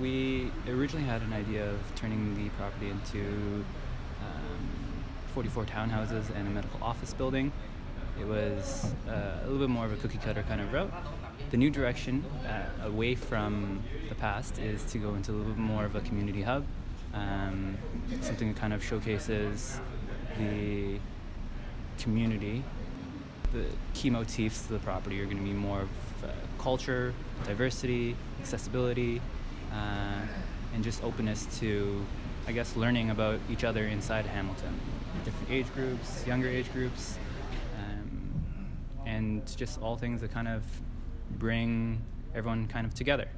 we originally had an idea of turning the property into um, 44 townhouses and a medical office building. It was uh, a little bit more of a cookie cutter kind of route. The new direction, uh, away from the past, is to go into a little bit more of a community hub, um, something that kind of showcases the community. The key motifs of the property are going to be more of uh, culture, diversity, accessibility, and just openness to, I guess, learning about each other inside Hamilton. Different age groups, younger age groups, um, and just all things that kind of bring everyone kind of together.